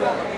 One.